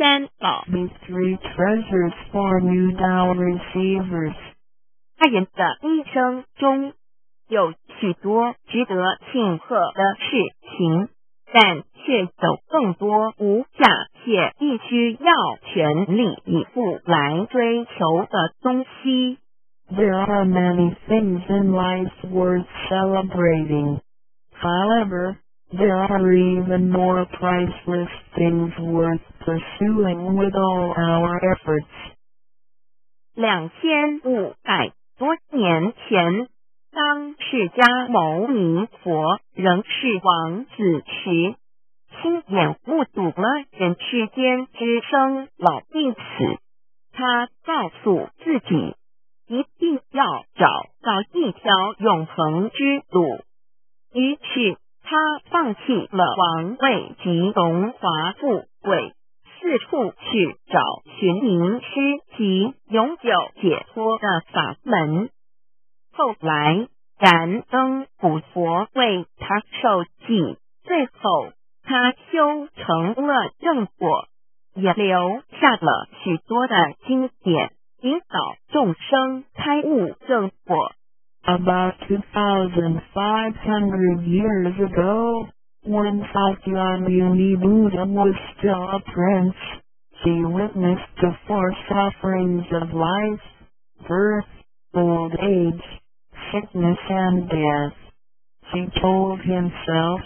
三宝 be three treasures for new down receivers. 他人的一生中有许多值得庆贺的事情，但却有更多无价且必须要全力以赴来追求的东西。There are many things in life worth celebrating. However, there are even more priceless things worth pursuing with all our efforts. 两千五百多年前，当释迦牟尼佛仍是王子时，亲眼目睹了人世间之生老病死。他告诉自己，一定要找到一条永恒之路。于是，他放弃了王位及荣华富贵。四处去找寻名师及永久解脱的法门。后来，燃灯古佛为他受记，最后他修成了正果，也留下了许多的经典，引导众生开悟正果。About 2,500 years ago, when Sakyamuni Buddha was still a prince, he witnessed the four sufferings of life, birth, old age, sickness and death. He told himself,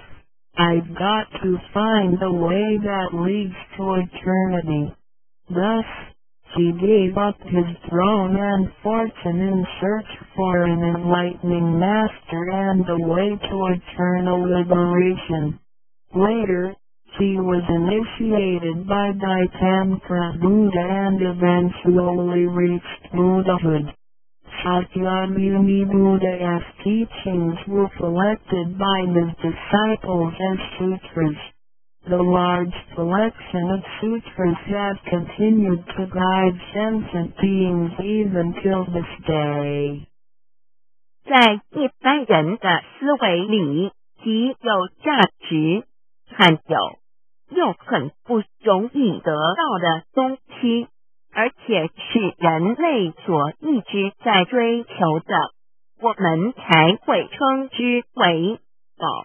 I've got to find the way that leads to eternity. Thus, he gave up his throne and fortune in search for an enlightening master and a way to eternal liberation. Later, he was initiated by Dipankara Buddha and eventually reached Buddhahood. Sakyamuni Buddha's teachings were collected by his disciples as sutras. The large collection of sutras have continued to guide sentient beings even till this day. 在一般人的思维里，极有价值、罕有又很不容易得到的东西，而且是人类所一直在追求的，我们才会称之为宝。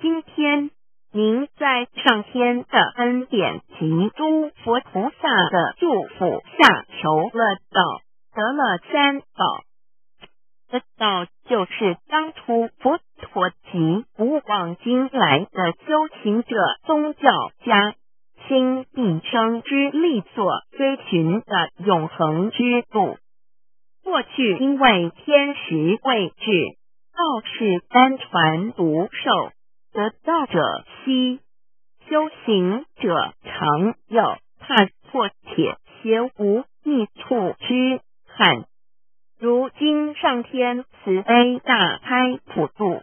今天，您在上天的恩典及诸佛菩萨的祝福下求了道，得了三宝。这道就是当初佛陀及古往今来的修行者、宗教家倾一生之力所追寻的永恒之路。过去因为天时未至，道是单传独授，得道者稀，修行者常有，怕破且邪无益处之憾。如今上天慈悲大开普度，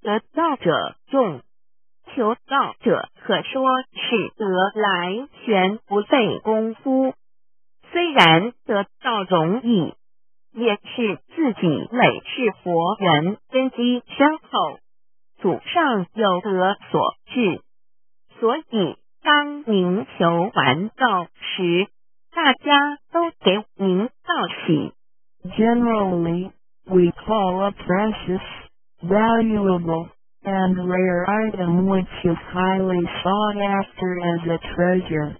得道者众，求道者可说是得来全不费功夫。虽然得道容易，也是自己累世佛缘根基深厚，祖上有德所致。所以当您求完道时，大家都给您道喜。 Generally, we call a precious, valuable, and rare item which is highly sought after as a treasure.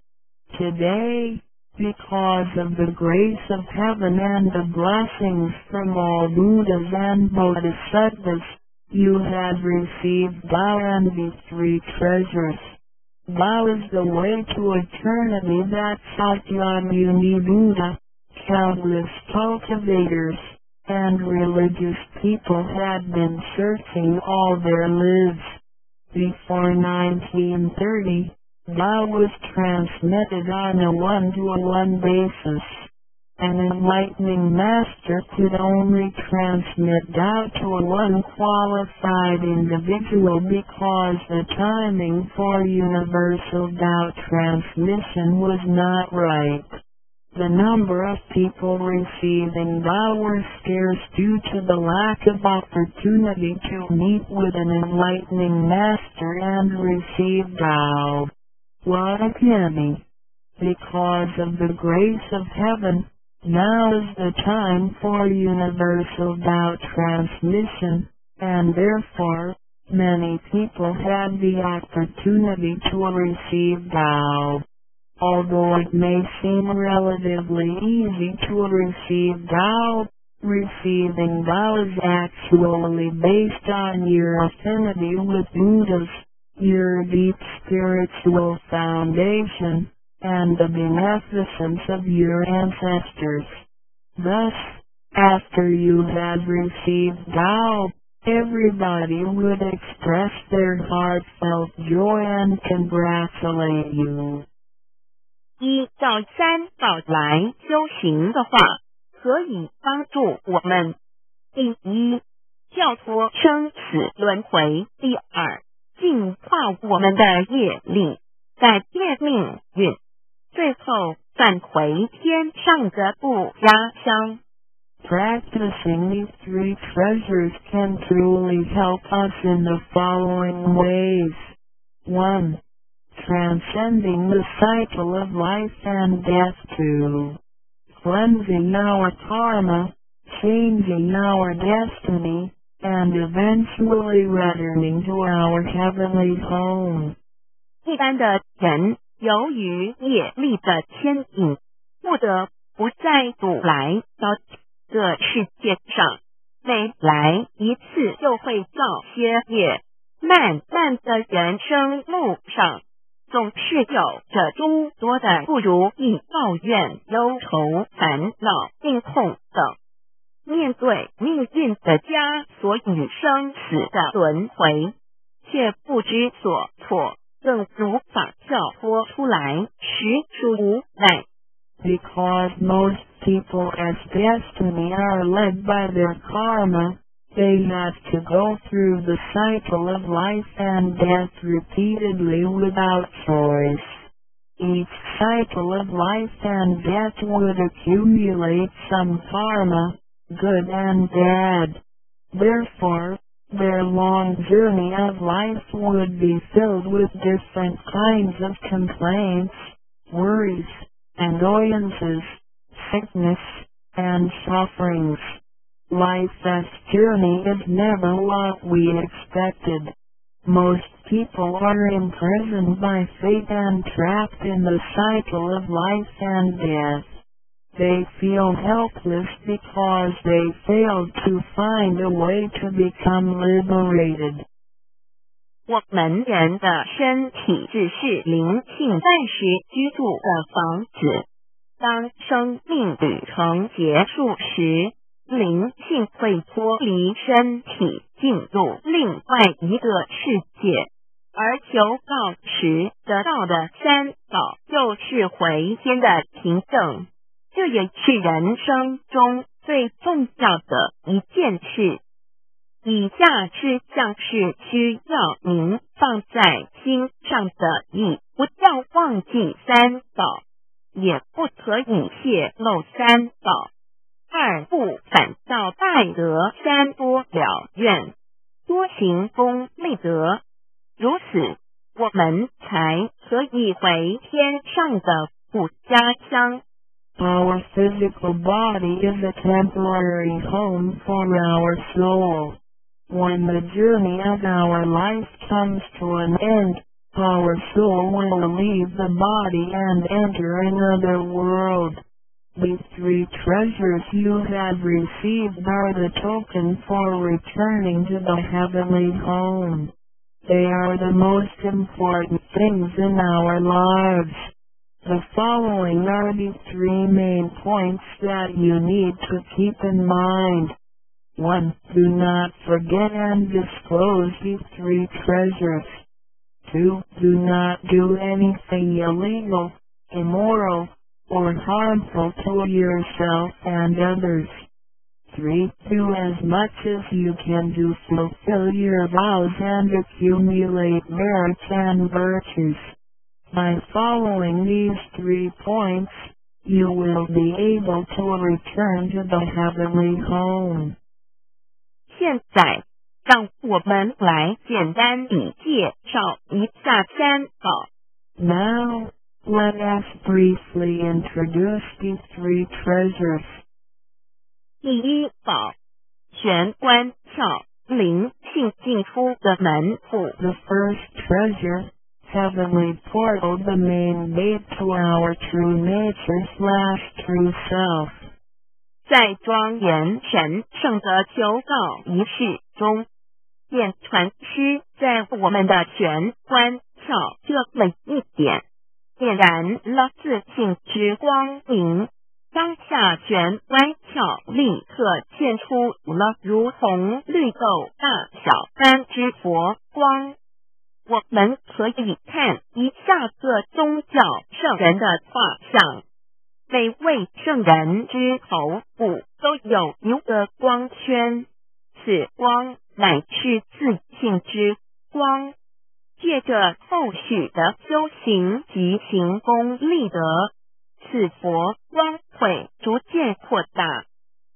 Today, because of the grace of heaven and the blessings from all Buddhas and Bodhisattvas, you have received Tao and three treasures. Tao is the way to eternity that Sakyamuni Buddha, countless cultivators, and religious people had been searching all their lives. Before 1930, Tao was transmitted on a one-to-one basis. An enlightening master could only transmit Tao to a one qualified individual because the timing for universal Tao transmission was not right. The number of people receiving Tao were scarce due to the lack of opportunity to meet with an enlightening master and receive Tao. What a pity! Because of the grace of heaven, now is the time for universal Tao transmission, and therefore, many people had the opportunity to receive Tao. Although it may seem relatively easy to receive Tao, receiving Tao is actually based on your affinity with Buddhas, your deep spiritual foundation, and the beneficence of your ancestors. Thus, after you have received Tao, everybody would express their heartfelt joy and congratulate you. 依照三道来修行的话，可以帮助我们：第一，跳脱生死轮回；第二，净化我们的业力，改变命运； 最后返回天上的故家乡。Practicing these three treasures can truly help us in the following ways. 1. Transcending the cycle of life and death. 2. Cleansing our karma, changing our destiny, and eventually returning to our heavenly home. 一般的人 由于业力的牵引，不得不再度来到这个世界上。每来一次，就会造些业。漫漫的人生路上，总是有着诸多的不如意、抱怨、忧愁、烦恼、病痛等。面对命运的枷锁与生死的轮回，却不知所措，更无法 destiny are led by their karma, they have to go through the cycle of life and death repeatedly without choice. Each cycle of life and death would accumulate some karma, good and bad. Therefore, their long journey of life would be filled with different kinds of complaints, worries, annoyances, sickness, and sufferings. Life's journey is never what we expected. Most people are imprisoned by fate and trapped in the cycle of life and death. They feel helpless because they failed to find a way to become liberated. 我们人的身体只是灵性暂时居住的房子。 当生命旅程结束时，灵性会脱离身体，进入另外一个世界。而求告时得到的三宝，就是回天的凭证。这也是人生中最重要的一件事。以下是像是需要您放在心上的意，不要忘记三宝，也不可以泄露三宝。二不反造败德，三多了愿，多行功立德，如此我们才可以回天上的故家乡。Our physical body is a temporary home for our soul. When the journey of our life comes to an end, our soul will leave the body and enter another world. These three treasures you have received are the token for returning to the heavenly home. They are the most important things in our lives. The following are the three main points that you need to keep in mind. 1. Do not forget and disclose these three treasures. 2. Do not do anything illegal, immoral, or harmful to yourself and others. 3. Do as much as you can to fulfill your vows and accumulate merits and virtues. By following these three points, you will be able to return to the heavenly home. 现在，让我们来简单地介绍一下三宝。Now, let us briefly introduce these three treasures. 第一宝，玄关窍，灵性进出的门户。 The first treasure, heavenly portal, the main gate to our true nature slash true self. 在庄严神圣的求告仪式中， 便传师在我们的玄关窍这了一点，点燃了自信之光明。当下玄关窍立刻现出了如同绿豆大小般之佛光。我们可以看一下这宗教圣人的画像。每位圣人之头部都有一个光圈，此光乃是自信之光。借着后续的修行及行功立德，此佛光会逐渐扩大，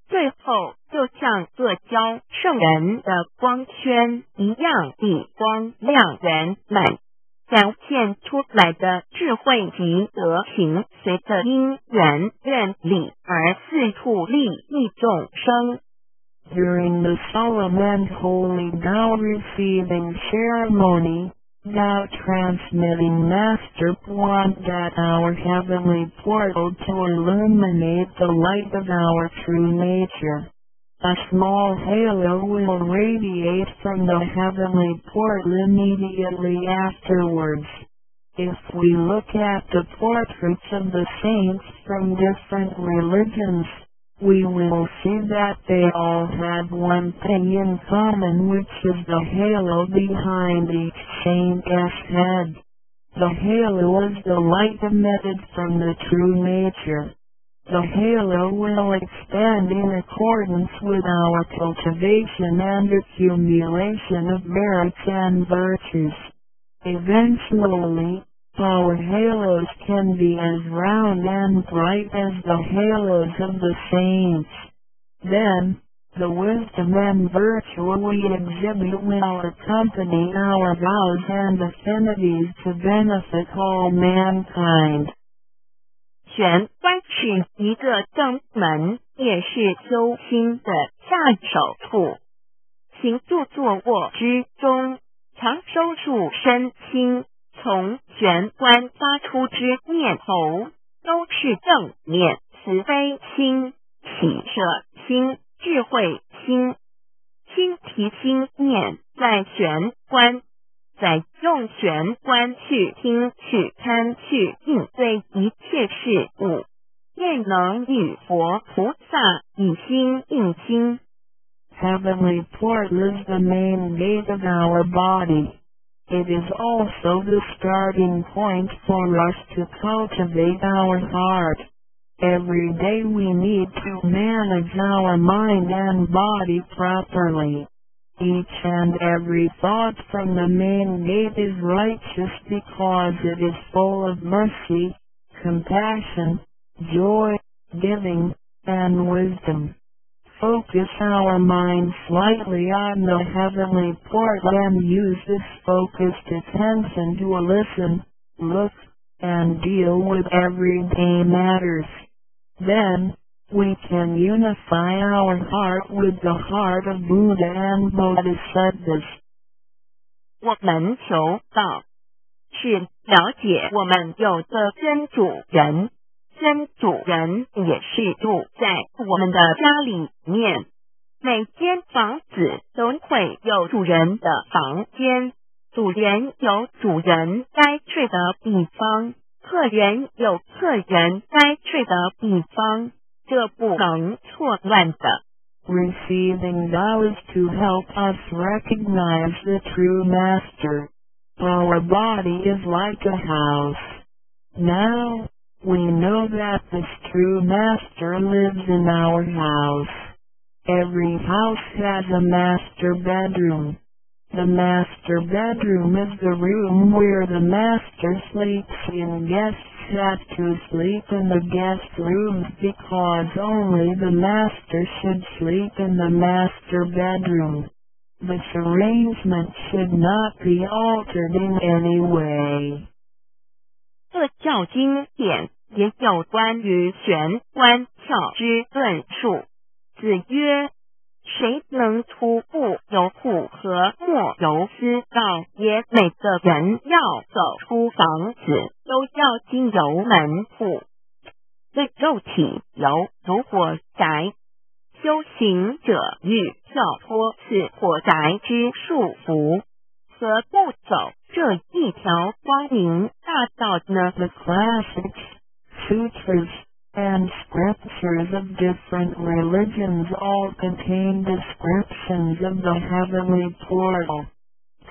最后就像各教圣人的光圈一样，以光亮圆满。表现出来的智慧及德行，随着因缘愿力而四处利益众生。During the solemn and holy Tao receiving ceremony, Tao transmitting Master want that our heavenly portal to illuminate the light of our true nature. A small halo will radiate from the heavenly portal immediately afterwards. If we look at the portraits of the saints from different religions, we will see that they all have one thing in common which is the halo behind each saint's head. The halo is the light emitted from the true nature. The halo will expand in accordance with our cultivation and accumulation of merits and virtues. Eventually, our halos can be as round and bright as the halos of the saints. Then, the wisdom and virtue we exhibit will accompany our vows and affinities to benefit all mankind. 玄关是一个正门，也是修心的下手处。行住坐卧之中，常收束身心， 从玄关发出之念头，都是正念、慈悲心、喜舍心、智慧心。心提心念在玄关，在用玄关去听、去参、去应对一切事物，便能与佛菩萨以心应心。Heavenly portal is the main gate of our body. It is also the starting point for us to cultivate our heart. Every day we need to manage our mind and body properly. Each and every thought from the main gate is righteous because it is full of mercy, compassion, joy, giving, and wisdom Focus our mind slightly on the heavenly portal and use this focused attention to listen, look, and deal with everyday matters. Then, we can unify our heart with the heart of Buddha and Bodhisattvas. 我们求道是了解我们有的真主人， 真主人也是住在我们的家里面。每间房子都会有主人的房间，主人有主人该睡的地方，客人有客人该睡的地方，这不能错乱的。Receiving Tao is to help us recognize the true Master. Our body is like a house. Now, we know that this true Master lives in our house. Every house has a master bedroom. The master bedroom is the room where the master sleeps in guests have to sleep in the guest rooms because only the master should sleep in the master bedroom. This arrangement should not be altered in any way. 各教经典也有关于玄关窍之论述。子曰：“谁能徒步由户和莫由私道也？每个人要走出房子，都要经由门户。对肉体有如火宅，修行者欲跳脱此火宅之束缚，何不走这一条光明大道呢？” The classics, sutras, and scriptures of different religions all contain descriptions of the heavenly portal.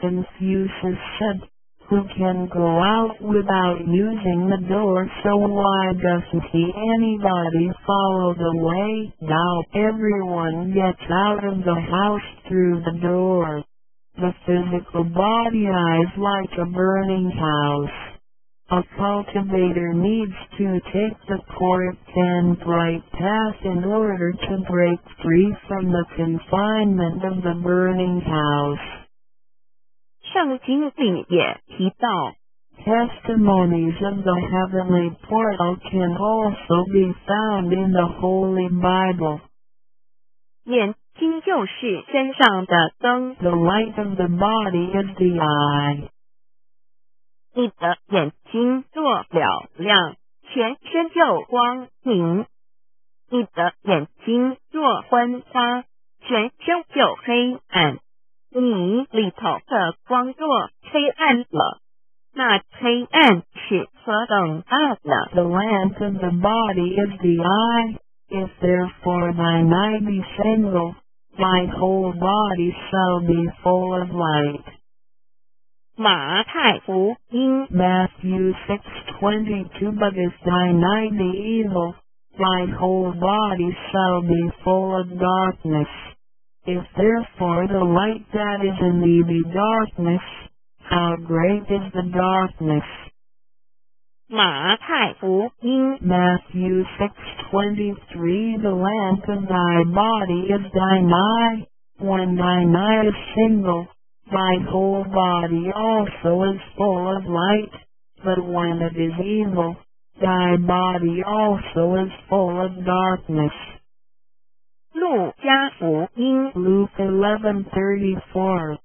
Confucius said, Who can go out without using the door so why doesn't he anybody follow the way? Now everyone gets out of the house through the door. The physical body is like a burning house. A cultivator needs to take the correct and right path in order to break free from the confinement of the burning house. 圣经里也提到， Testimonies of the heavenly portal can also be found in the Holy Bible. 眼 睛就是身上的灯，The light of the body is the eye. 你的眼睛若了亮，全身就光明；你的眼睛若昏花，全身就黑暗。你里头的光若黑暗了，那黑暗是何等大呢？The lamp of the body is the eye. If therefore thine eye be single, thy whole body shall be full of light. 马太福音 Matthew 6:22 But if thine eye be evil, thy whole body shall be full of darkness. If therefore the light that is in thee be darkness, how great is the darkness? 马太福音 Matthew 6:23 The lamp of thy body is thine eye. When thine eye is single, thy whole body also is full of light. But when it is evil, thy body also is full of darkness. 路加福音 Luke 11:34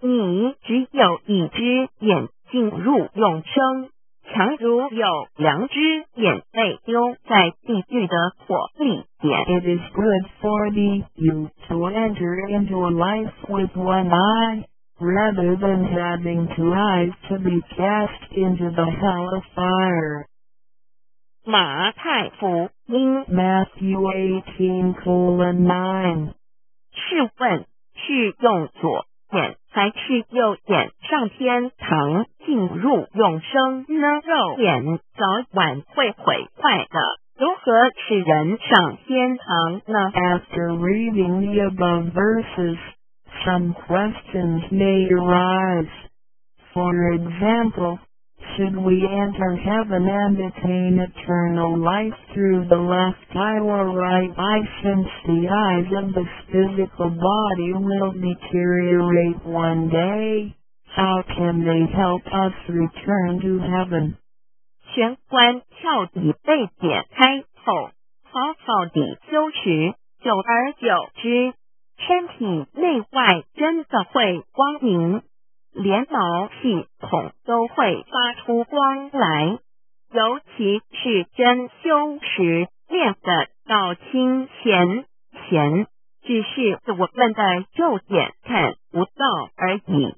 你只有一只眼进入永生， 强如有两只眼被丢在地狱的火里边。 It is good for thee, you, to enter into a life with one eye, rather than having two eyes to be cast into the hell of fire. 马太福音 Matthew 18 colon 9. 试问是用左 眼还是右眼上天堂进入永生呢？肉眼早晚会毁坏的，如何使人上天堂呢？After reading the above verses, some questions may arise. For example, should we enter heaven and attain eternal life through the left eye or right eye since the eyes of this physical body will deteriorate one day? How can they help us return to heaven? 玄关窍底被解开后，好好地修持，久而久之，身体内外真的会光明， 连毛细孔都会发出光来。尤其是真修时练的到清闲前，只是我们的肉眼看不到而已。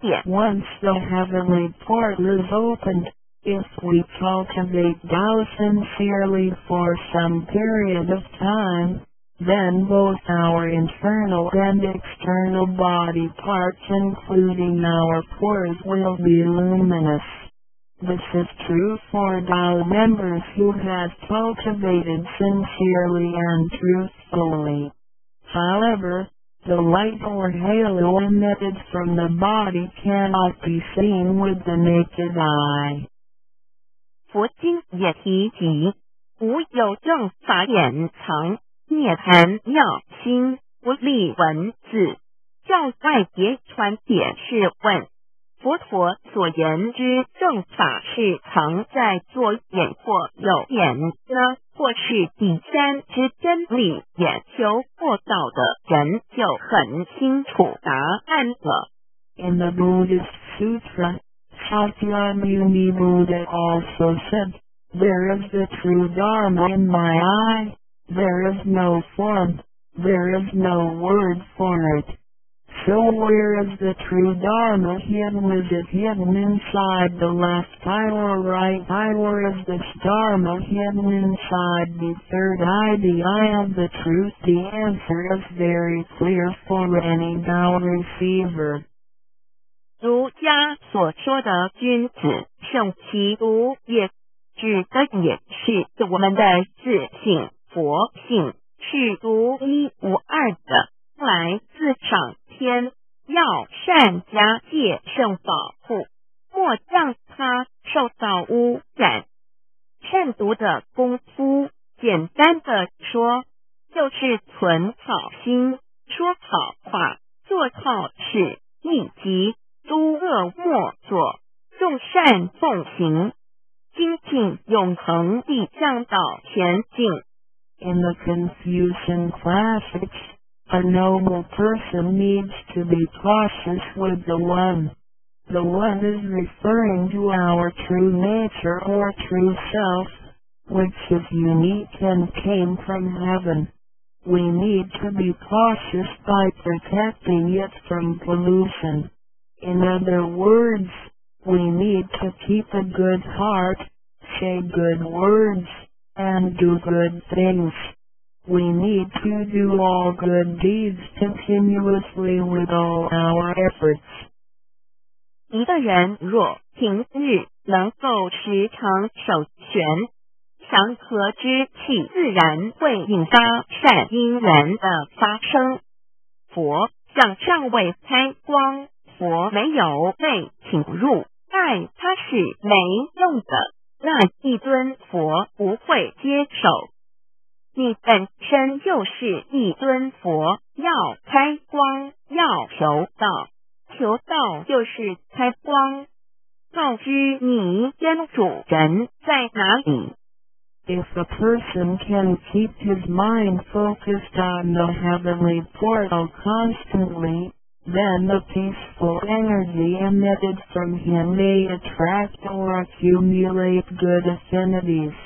点 Once the heavenly portal is opened, if we cultivate Tao sincerely for some period of time, then both our internal and external body parts including our pores will be luminous. This is true for Tao members who have cultivated sincerely and truthfully. However, the light or halo emitted from the body cannot be seen with the naked eye. 佛经也提及，无有正法掩藏， 涅盘妙心，不立文字。教外别传解释问：佛陀所言之正法是藏在左眼或右眼呢，或是第三之真理眼求过道的人就很清楚答案了。In the Buddhist Sutra, Sakyamuni Buddha also said, There is the true Dharma in my eye, there is no form, there is no word for it. So where is the true Dharma hidden? Is it hidden inside the left eye or right eye or is this Dharma hidden inside the third eye, the eye of the truth? The answer is very clear for any Tao receiver. 儒家所说的君子圣其独，也指的也是我们的自性、 佛性是独一无二的，来自上天，要善加戒慎保护，莫让它受到污染。善读的功夫，简单的说，就是存好心，说好话，做好事，以及诸恶莫作，众善奉行，精进永恒地向导前进。In the Confucian classics, a noble person needs to be cautious with the one. The one is referring to our true nature or true self, which is unique and came from heaven. We need to be cautious by protecting it from pollution. In other words, we need to keep a good heart, say good words, and do good things. We need to do all good deeds continuously with all our efforts. 一个人若平日能够时常守权，祥和之气自然会引发善因缘的发生。佛向上位开光，佛没有被请入，但他是没用的，那一尊佛不会接手。你本身就是一尊佛，要开光，要求道。求道就是开光，告知你真主人在哪里。If a person can keep his mind focused on the heavenly portal constantly, then the peaceful energy emitted from him may attract or accumulate good affinities.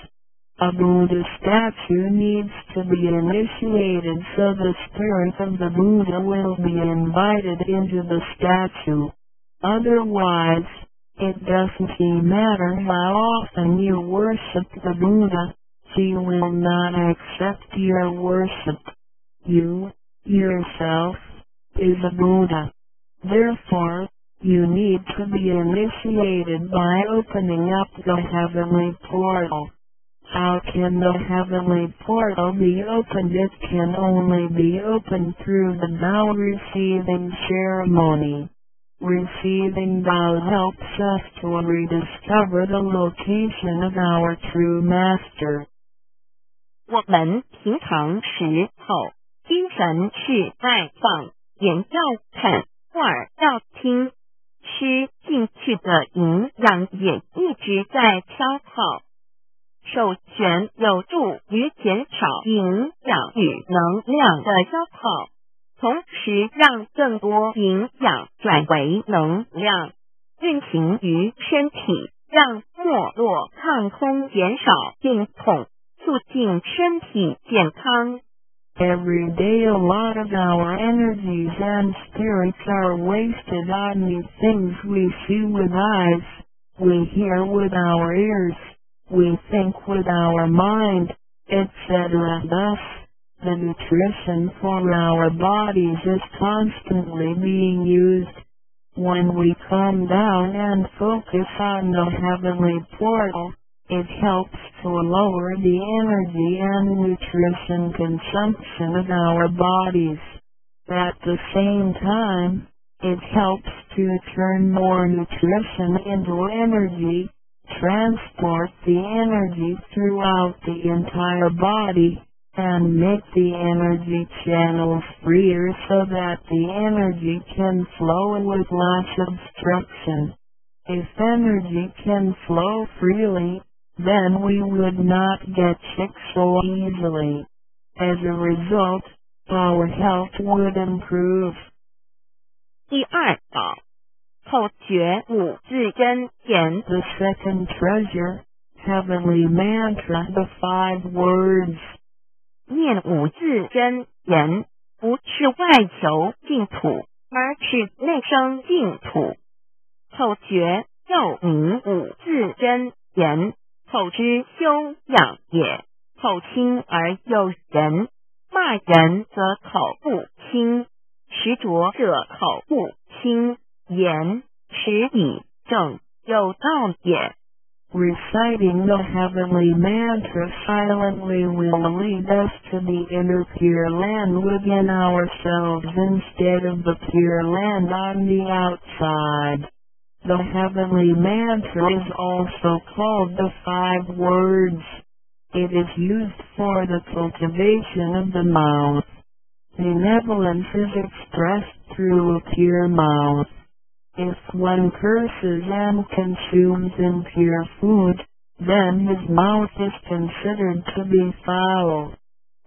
A Buddha statue needs to be initiated so the spirit of the Buddha will be invited into the statue. Otherwise, it doesn't matter how often you worship the Buddha, he will not accept your worship. You, yourself, is a Buddha. Therefore, you need to be initiated by opening up the heavenly portal. How can the heavenly portal be opened? It can only be opened through the Tao receiving ceremony. Receiving Tao helps us to rediscover the location of our true master. 我们平常时候精神是外放。眼要看，耳要听，吃进去的营养也一直在消耗。授权有助于减少营养与能量的消耗，同时让更多营养转为能量运行于身体，让没落抗通减少病痛，促进身体健康。Every day a lot of our energies and spirits are wasted on the things we see with eyes, we hear with our ears, we think with our mind, etc. Thus, the nutrition for our bodies is constantly being used. When we come down and focus on the heavenly portal, it helps to lower the energy and nutrition consumption of our bodies. At the same time, it helps to turn more nutrition into energy, transport the energy throughout the entire body, and make the energy channels freer so that the energy can flow with less obstruction. If energy can flow freely, then we would not get sick so easily. As a result, our health would improve. 第二宝，口诀五字真言。 The second treasure, heavenly mantra, the five words. 念五字真言，不是外求净土，而是内生净土。口诀又名五字真言， 口之修养也。口轻而诱人，骂人则口不轻，实着者口不轻，言实以正有道也。 Reciting the heavenly mantra silently will lead us to the inner pure land within ourselves instead of the pure land on the outside. The heavenly mantra is also called the five words. It is used for the cultivation of the mouth. Benevolence is expressed through a pure mouth. If one curses and consumes impure food, then his mouth is considered to be foul.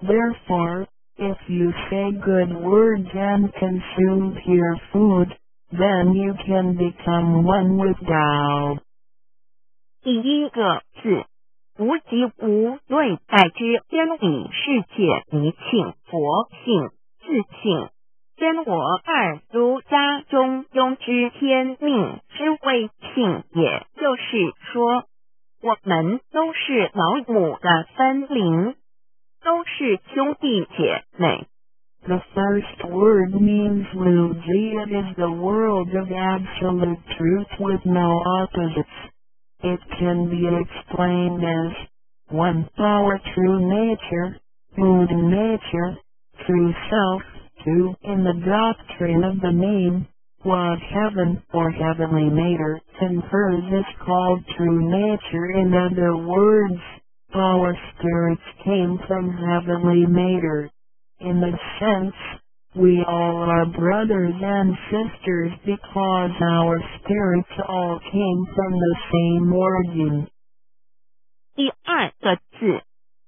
Therefore, if you say good words and consume pure food, then you can become one with Tao. 第一个字，无极无对待之真理世界一性佛性自性，真我二如家中庸之天命之谓性，也就是说，我们都是老母的分灵，都是兄弟姐妹。The first word means Wuji. It is the world of absolute truth with no opposites. It can be explained as one power true nature, mood nature, true self, two in the doctrine of the mean, what heaven or heavenly matter confers is called true nature. In other words, our spirits came from Heavenly Mother. In the sense, we all are brothers and sisters because our spirits all came from the same origin. 第二个字，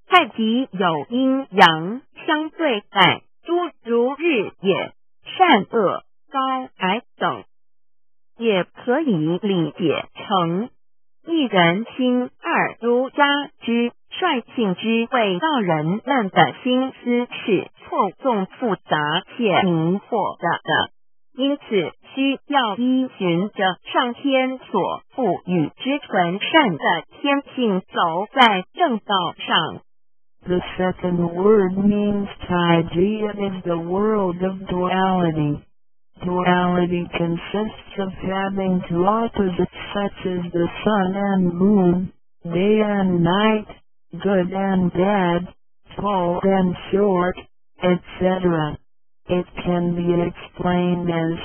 太极有阴阳相对待，诸如日也，善恶高矮等，也可以理解成一人心二如家之 The second word means Taiji is the world of duality. Duality consists of having two opposites such as the sun and moon, day and night, good and bad, tall and short, etc. It can be explained as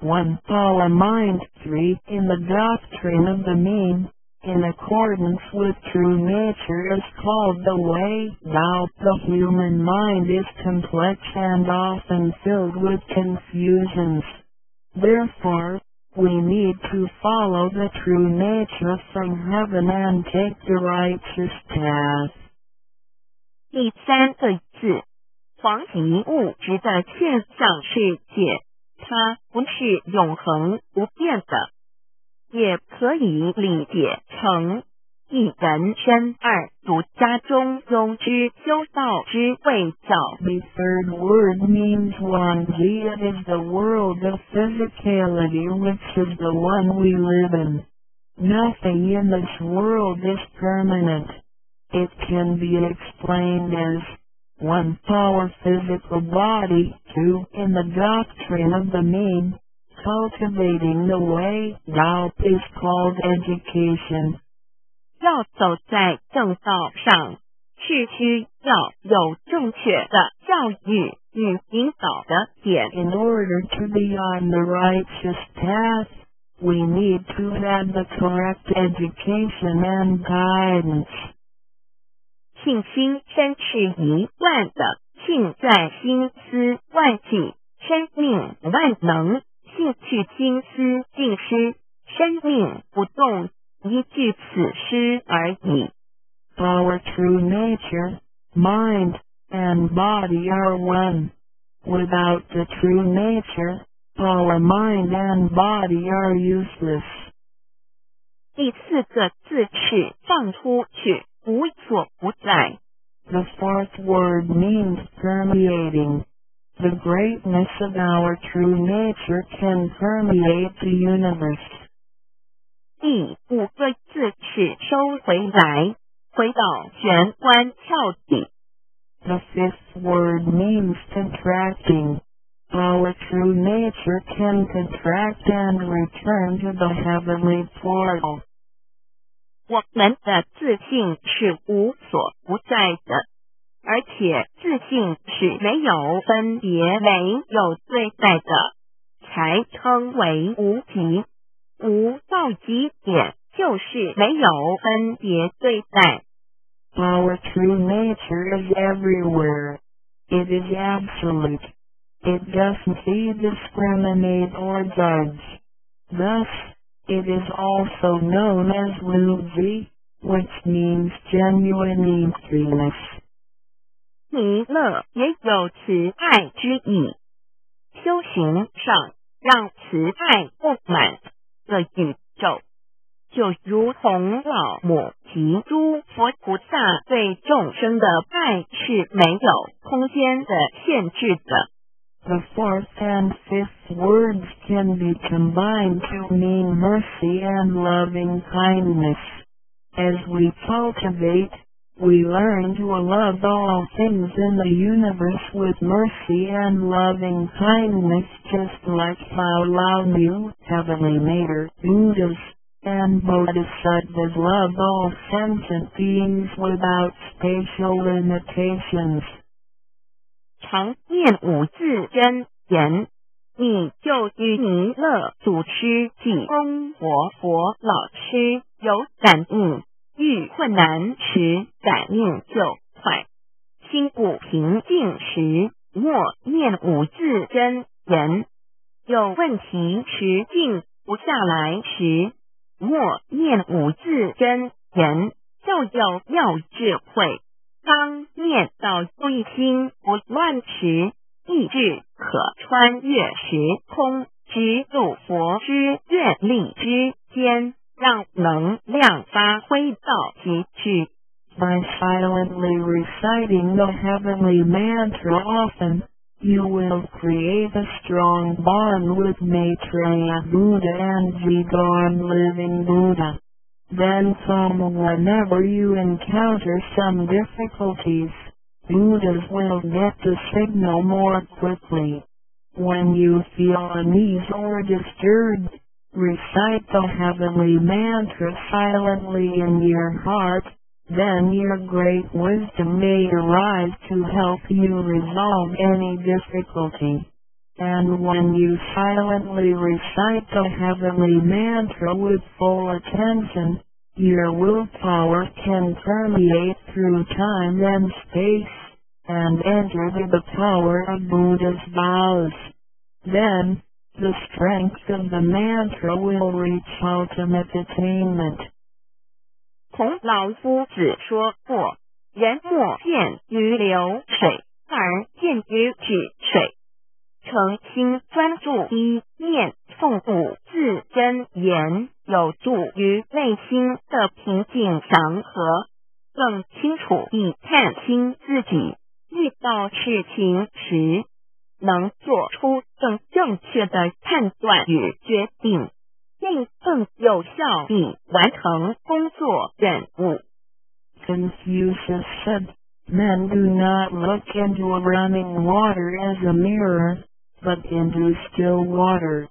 1. Power mind 3. In the doctrine of the mean, in accordance with true nature is called the way. Now the human mind is complex and often filled with confusions. Therefore, we need to follow the true nature from heaven and take the righteous path. 第三个字，黄极物质的现象世界，它不是永恒不变的，也可以理解成一人身二独家中庸之修道之谓教。The third word means one. It is the world of physicality which is the one we live in. Nothing in this world is permanent. It can be explained as 1. Our physical body. 2. In the doctrine of the mean, cultivating the way, Tao is called education. 要走在正道上，是需要有正确的教育与引导的点。In order to be on the righteous path, we need to have the correct education and guidance. 庆心身是一万的，庆在心思万计，生命万能，兴趣心思尽失，生命不动，一句此诗而已。 Our true nature, mind, and body are one. Without the true nature, our mind and body are useless. 第四个字是放出去，无所不在。 The fourth word means permeating. The greatness of our true nature can permeate the universe. 第五个字是收回来，回到玄关窍底。The fifth word means contracting. Our true nature can contract and return to the heavenly portal. 我们的自信是无所不在的，而且自信是没有分别、没有对待的，才称为无极。无到极点就是没有分别对待。 Our true nature is everywhere. It is absolute. It doesn't discriminate or judge. Thus, it is also known as Luzi, which means genuine emptiness. 弥勒也有慈爱之意，修行上让慈爱布满 个宇宙，就如同老母及诸佛菩萨对众生的爱是没有空间的限制的。 The fourth and fifth words can be combined to mean mercy and loving kindness. As we cultivate, we learn to love all things in the universe with mercy and loving kindness just like how Laomu, Heavenly Mother, Buddhas, and Bodhisattvas love all sentient beings without spatial limitations. 常念五字真言，你就与弥勒祖师济公活佛老师有感应。遇困难时感应就快。心不平静时，默念五字真言；有问题时静不下来时，默念五字真言，就有妙智慧。当念到一心不乱时，意志可穿越时空，直入佛之愿力之间，让能量发挥到极致。By silently reciting the heavenly mantra often, you will create a strong bond with Maitreya Buddha and Jigong Living Buddha. Then from whenever you encounter some difficulties, Buddhas will get the signal more quickly. When you feel uneasy or disturbed, recite the heavenly mantra silently in your heart, then your great wisdom may arise to help you resolve any difficulty. And when you silently recite the heavenly mantra with full attention, your willpower can permeate through time and space, and enter the power of Buddha's vows. Then, the strength of the mantra will reach ultimate attainment. 孔老夫子说过：“人莫见于流水，而见于止水。”诚心专注一念诵五字真言，有助于内心的平静祥和，更清楚地看清自己。遇到事情时，能做出更正确的判断与决定。并更有效地完成工作任务。 Confucius said, Men do not look into running water as a mirror, but into still water.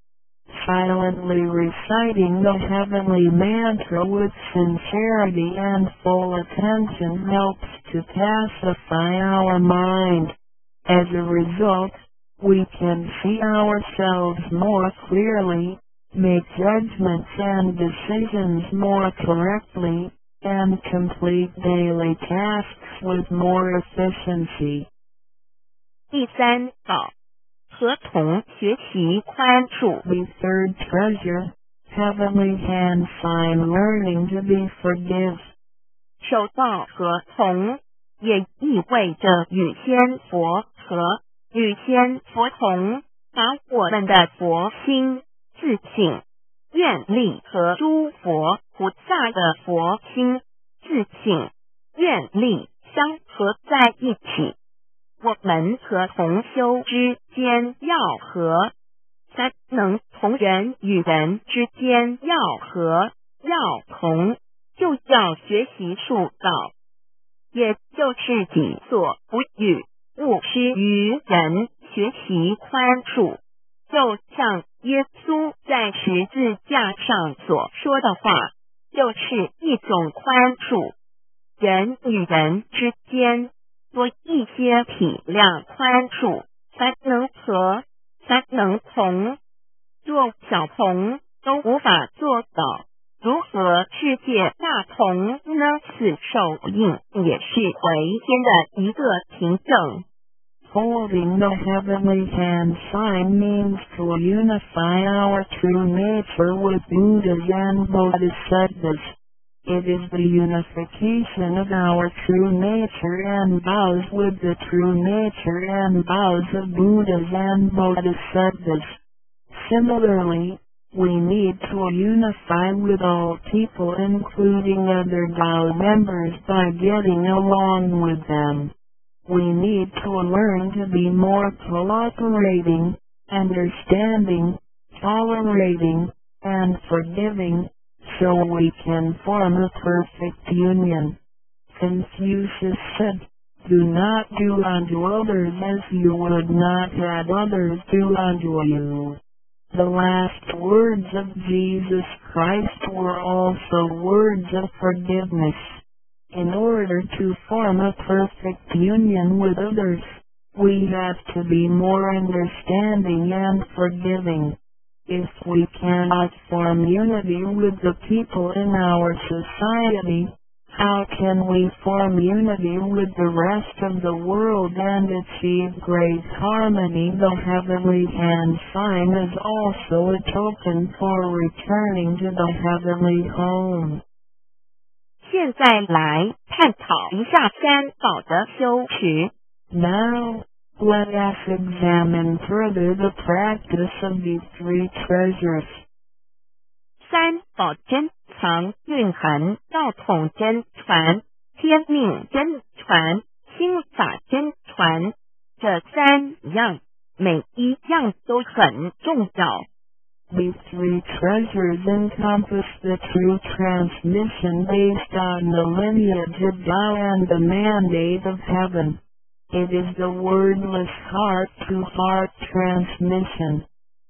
Silently reciting the heavenly mantra with sincerity and full attention helps to pacify our mind. As a result, we can see ourselves more clearly, make judgments and decisions more correctly, and complete daily tasks with more efficiency. 第三宝，合同学习宽恕。 The third treasure, heavenly hand sign learning to be forgive. 受到合同也意味着与仙佛和 与仙佛同，把我们的佛心、自性、愿力和诸佛菩萨的佛心、自性、愿力相合在一起。我们和同修之间要和，才能同人与人之间要和要同。就要学习树道，也就是己所不欲，勿施于人，学习宽恕。就像耶稣在十字架上所说的话，就是一种宽恕。人与人之间多一些体谅宽恕，才能和，才能同。若小童都无法做到。如何世界大同呢？此手印也是为天的一个凭证。Holding the heavenly hand sign means to unify our true nature with Buddhas and Bodhisattvas. It is the unification of our true nature and vows with the true nature and vows of Buddhas and Bodhisattvas. Similarly, we need to unify with all people including other Tao members by getting along with them. We need to learn to be more cooperating, understanding, tolerating, and forgiving, so we can form a perfect union. Confucius said, Do not do unto others as you would not have others do unto you. The last words of Jesus Christ were also words of forgiveness. In order to form a perfect union with others, we have to be more understanding and forgiving. If we cannot form unity with the people in our society, how can we form unity with the rest of the world and achieve great harmony? The heavenly hand sign is also a token for returning to the heavenly home. 现在来探讨一下三宝的修持。Now, let us examine further the practice of these three treasures. 三宝真藏蕴含道统真传、天命真传、心法真传，这三样每一样都很重要。These three treasures encompass the true transmission based on the lineage of Tao and the mandate of heaven. It is the wordless heart-to-heart transmission.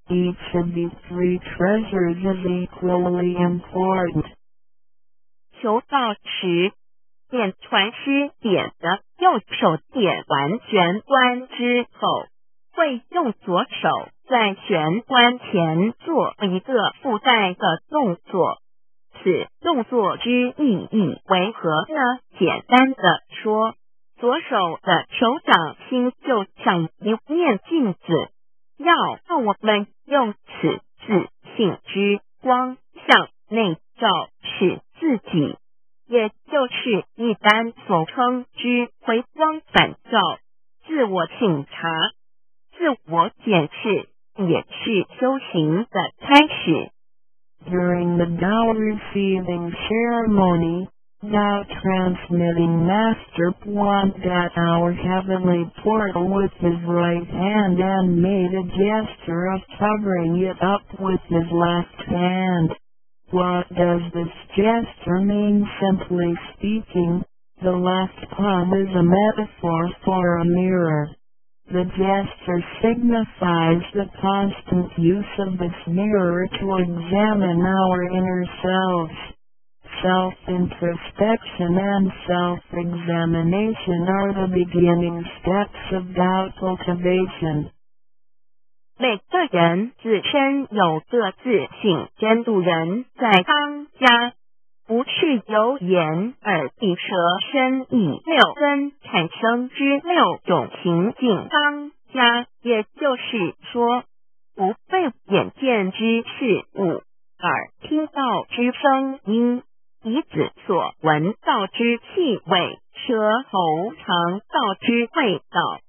Each of these three treasures is equally important. 求道时，点传师点的右手点完玄关之后， 会用左手在玄关前做一个附带的动作。此动作之意义为何呢？简单的说，左手的手掌心就像一面镜子，要让我们用此自信之光向内照使自己，也就是一般所称之回光返照、自我省察、自我检视，也是修行的开始。 During the Tao receiving ceremony, Tao transmitting master pointed at our heavenly portal with his right hand and made a gesture of covering it up with his left hand. What does this gesture mean? Simply speaking, the left palm is a metaphor for a mirror. The gesture signifies the constant use of this mirror to examine our inner selves. Self-introspection and self-examination are the beginning steps of Tao cultivation. 每个人自身有个自性，真度人在当家。 不是由眼、耳、鼻、舌、身、意六根产生之六种情境当家，也就是说，不被眼见之事物、耳听到之声音、鼻子所闻到之气味、舌头尝到之味道、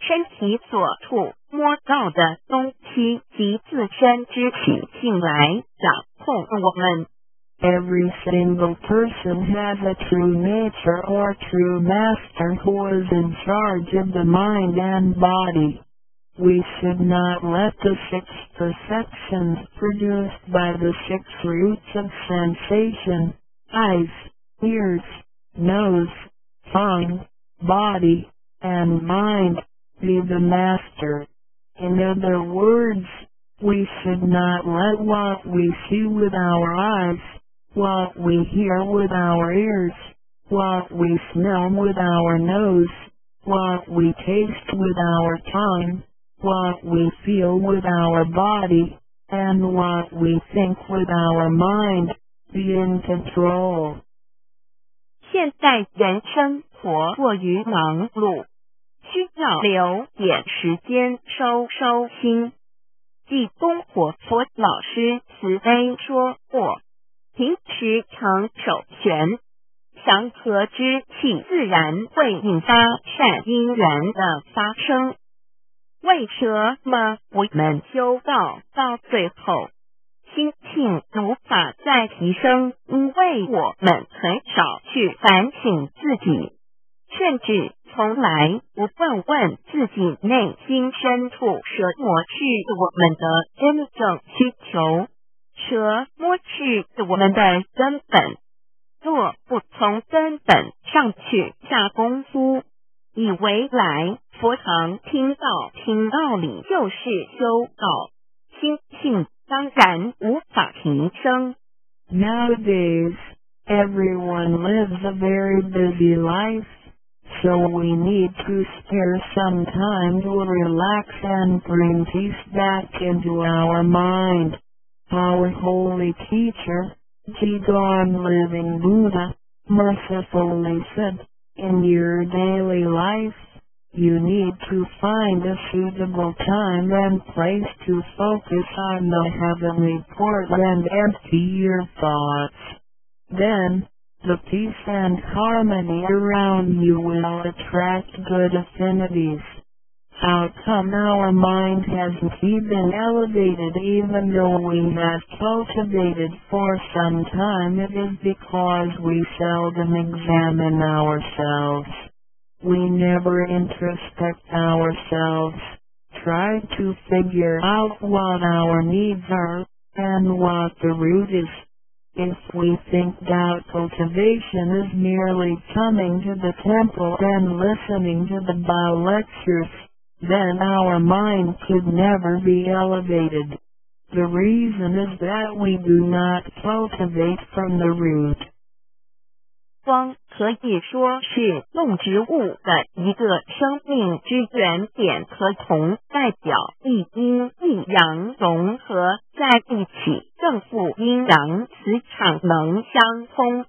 身体所触摸到的东西及自身之体性来掌控我们。Every single person has a true nature or true master who is in charge of the mind and body. We should not let the six perceptions produced by the six roots of sensation, eyes, ears, nose, tongue, body, and mind, be the master. In other words, we should not let what we see with our eyes, what we hear with our ears, what we smell with our nose, what we taste with our tongue, what we feel with our body, and what we think with our mind, be in control. 现在人生活过于忙碌，需要留点时间收收心。济公活佛老师慈悲说过， 平时常守玄，祥和之气自然会引发善因缘的发生。为什么我们修道到最后，心性无法再提升？因为我们很少去反省自己，甚至从来不问问自己内心深处什么是我们的真正需求，什么是我们的根本。若不从根本上去下功夫，以为来佛堂听到听道理就是修道，心性当然无法提升。Nowadays, everyone lives a very busy life, so we need to spare some time to relax and bring peace back into our mind. Our holy teacher, Jigong Living Buddha, mercifully said, in your daily life, you need to find a suitable time and place to focus on the heavenly port and empty your thoughts. Then, the peace and harmony around you will attract good affinities. How come our mind hasn't been elevated even though we have cultivated for some time? It is because we seldom examine ourselves. We never introspect ourselves, try to figure out what our needs are, and what the root is. If we think Tao cultivation is merely coming to the temple and listening to the Tao lectures, then our mind could never be elevated. The reason is that we do not cultivate from the root. 光可以说是动植物的一个生命之原点和同，代表一阴一阳融合在一起，正负阴阳磁场能相通。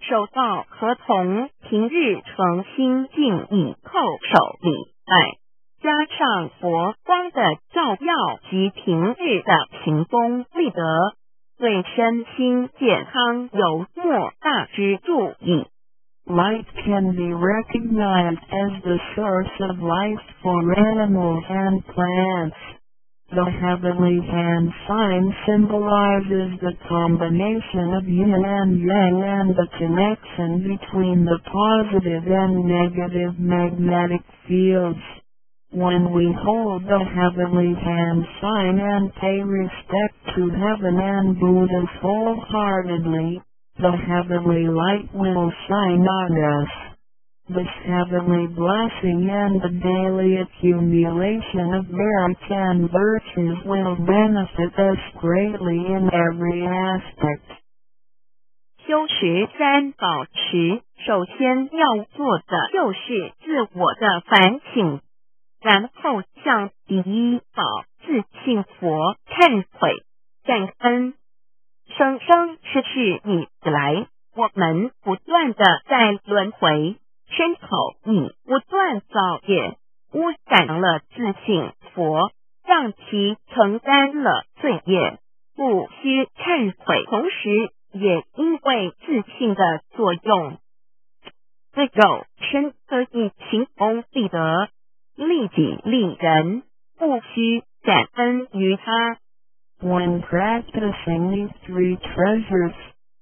手道和同平日诚心敬意叩首礼拜，加上佛光的照耀及平日的勤功立德。对身心健康有莫大之助益。 Light can be recognized as the source of life for animals and plants. The heavenly hand sign symbolizes the combination of yin and yang and the connection between the positive and negative magnetic fields. When we hold the heavenly hand sign and pay respect to heaven and Buddhas wholeheartedly, the heavenly light will shine on us. This heavenly blessing and the daily accumulation of merit and virtues will benefit us greatly in every aspect. 修持三宝持，首先要做的就是自我的反省， 然后向第一宝自信佛忏悔、感恩。生生世世以来，我们不断的在轮回，身口你不断造业，污染了自信佛，让其承担了罪业，不需忏悔。同时，也因为自信的作用，自肉身得以行功立德，利己利人，不需感恩于他。 When practicing these three treasures,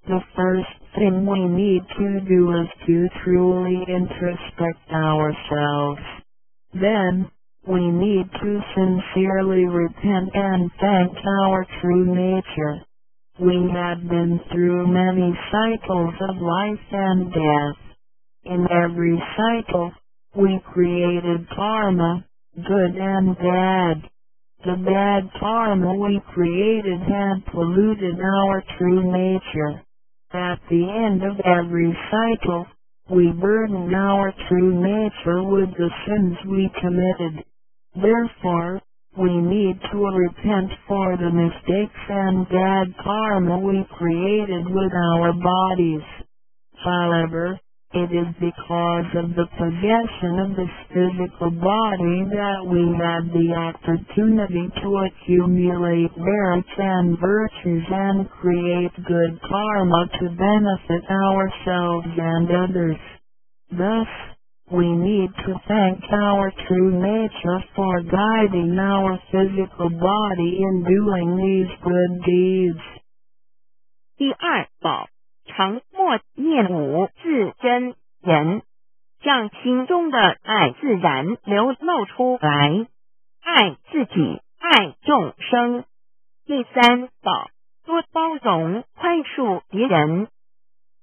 the first thing we need to do is to truly introspect ourselves. Then, we need to sincerely repent and thank our true nature. We have been through many cycles of life and death. In every cycle, we created karma, good and bad. The bad karma we created had polluted our true nature. At the end of every cycle, we burden our true nature with the sins we committed. Therefore, we need to repent for the mistakes and bad karma we created with our bodies. However, it is because of the possession of this physical body that we have the opportunity to accumulate merits and virtues and create good karma to benefit ourselves and others. Thus, we need to thank our true nature for guiding our physical body in doing these good deeds. 第二宝，常默念五 然流露出来，爱自己，爱众生。第三宝，多包容宽恕别人。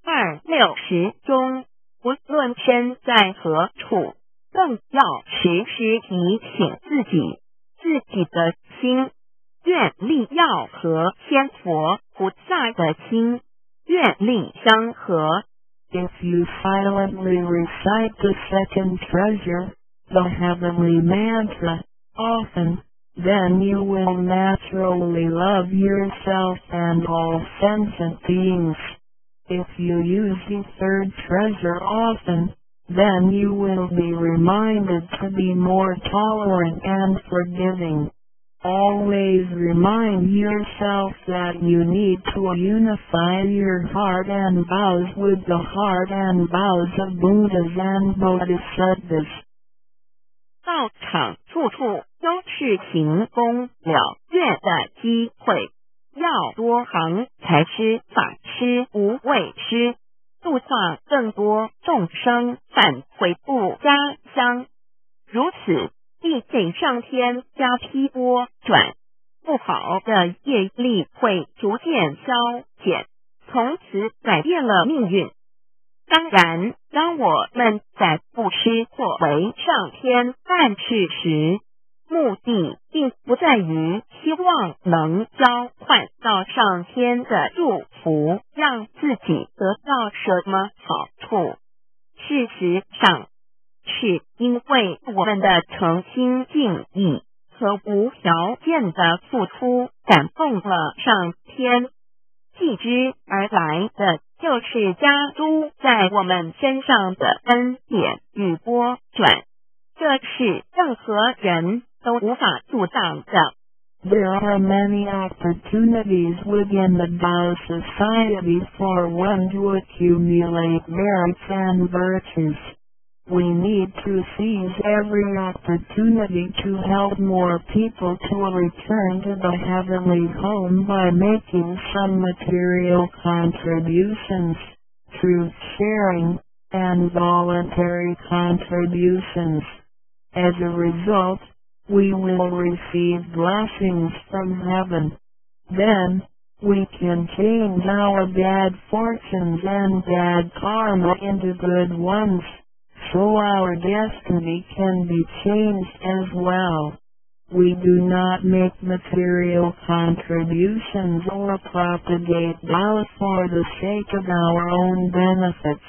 二六时中，不论身在何处，更要时时提醒自己，自己的心愿力要和天佛菩萨的心愿力相合。If you silently recite the second treasure, the heavenly mantra, often, then you will naturally love yourself and all sentient beings. If you use the third treasure often, then you will be reminded to be more tolerant and forgiving. Always remind yourself that you need to unify your heart and vows with the heart and vows of Buddhas and Bodhisattvas. 道场处处都是行功了愿的机会，要多行才施法施无畏施，度化更多众生返回故家乡。如此，必给上天加批波转，不好的业力会逐渐消减，从此改变了命运。当然，当我们在布施或为上天办事时，目的并不在于希望能交换到上天的祝福，让自己得到什么好处。事实上，是因为我们的诚心敬意和无条件的付出感动了上天，继之而来的就是加诸在我们身上的恩典与波转，这是任何人都无法阻挡的。There are many opportunities within the Tao society for one to accumulate merits and virtues. We need to seize every opportunity to help more people to return to the heavenly home by making some material contributions, truth sharing, and voluntary contributions. As a result, we will receive blessings from heaven. Then, we can change our bad fortunes and bad karma into good ones, so our destiny can be changed as well. We do not make material contributions or propagate Tao for the sake of our own benefits.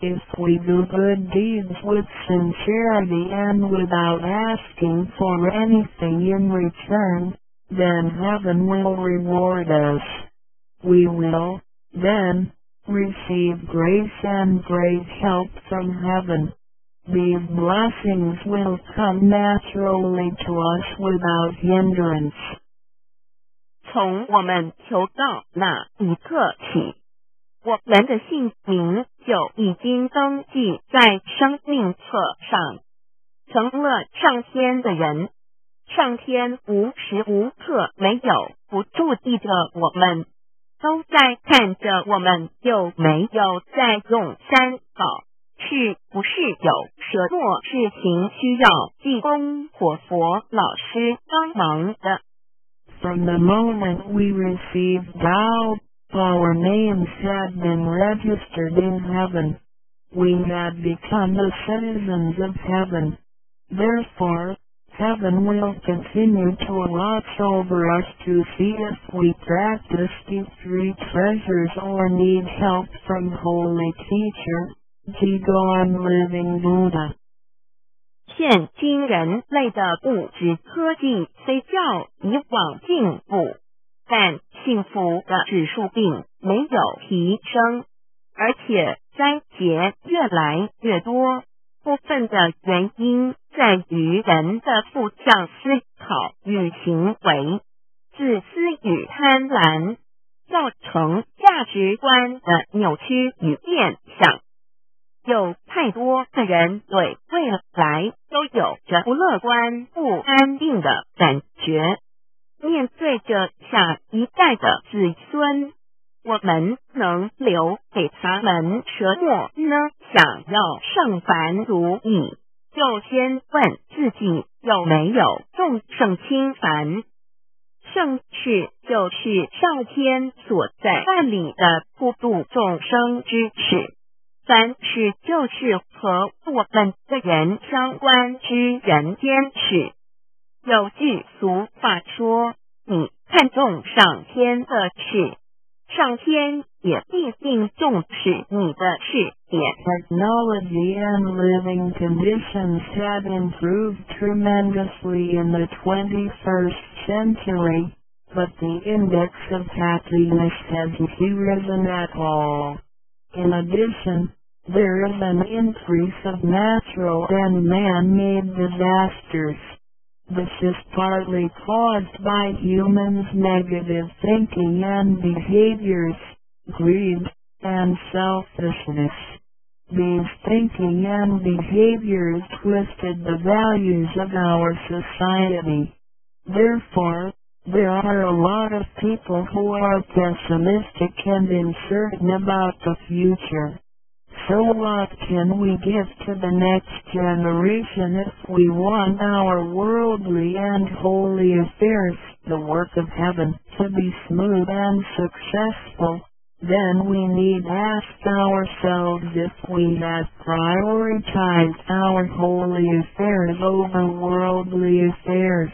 If we do good deeds with sincerity and without asking for anything in return, then heaven will reward us. we will, then, receive grace and great help from heaven. These blessings will come naturally to us without hindrance. 从我们求告那一刻起，我们的姓名就已经登记在生命册上，成了上天的人。上天无时无刻没有不注意着我们，都在看着我们，有没有在用三宝？是不是有什么事情需要济公活佛老师帮忙的？From the moment we received doubt, our names had been registered in heaven. We had become the citizens of heaven. Therefore, heaven will continue to watch over us to see if we practice these three treasures or need help from Holy Teacher. 几个 living Buddha。现今人类的物质科技虽较以往进步，但幸福的指数并没有提升，而且灾劫越来越多。部分的原因在于人的负向思考与行为、自私与贪婪，造成价值观的扭曲与变相。有太多的人对未来都有着不乐观、不安定的感觉。面对着下一代的子孙，我们能留给他们什么呢？想要圣凡如意，就先问自己有没有众圣轻凡。圣是就是上天所在办理的普度众生之事。凡是就是和我们的人相关之人间事。有句俗话说：“你看重上天的事，上天也必定重视你的事。” Technology and living conditions have improved tremendously in the 21st century, but the index of happiness hasn't risen at all. In addition, there is an increase of natural and man-made disasters. This is partly caused by humans' negative thinking and behaviors, greed, and selfishness. These thinking and behaviors twisted the values of our society. Therefore, there are a lot of people who are pessimistic and uncertain about the future. So what can we give to the next generation if we want our worldly and holy affairs, the work of heaven, to be smooth and successful? Then we need ask ourselves if we have prioritized our holy affairs over worldly affairs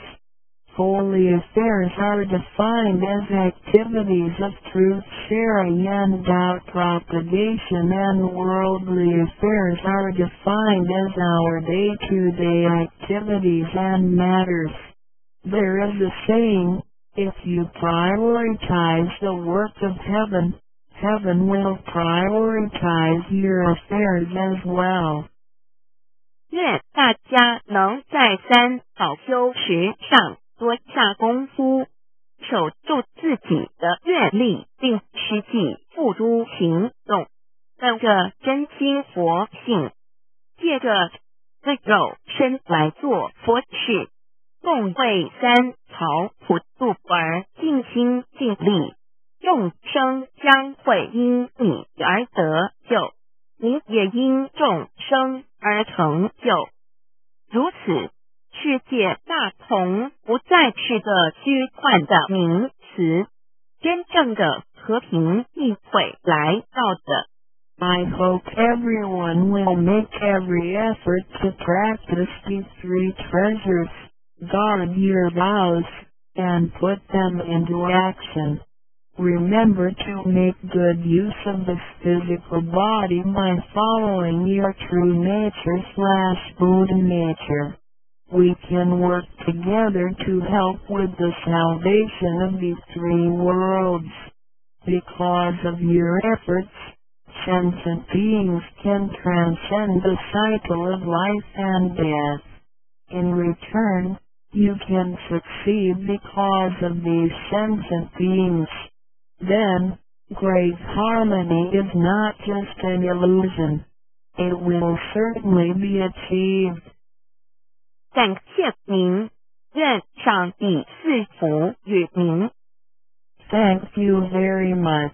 holy affairs are defined as activities of truth sharing and Tao propagation and worldly affairs are defined as our day-to-day -day activities and matters. There is a saying, if you prioritize the work of heaven, heaven will prioritize your affairs as well. 多下功夫，守住自己的愿力，并实际付诸行动，本着真心佛性，借着自肉身来做佛事，共为三曹普度而尽心尽力，众生将会因你而得救，你也因众生而成就，如此。世界大同不再是个虚幻的名词，真正的和平亦会来到的。I hope everyone will make every effort to practice these three treasures, guard your vows, and put them into action. Remember to make good use of this physical body by following your true nature slash Buddha nature we can work together to help with the salvation of these three worlds. Because of your efforts, sentient beings can transcend the cycle of life and death. In return, you can succeed because of these sentient beings. Then, great harmony is not just an illusion. It will certainly be achieved. 感谢您，愿上帝赐福与您。 Thank you very much.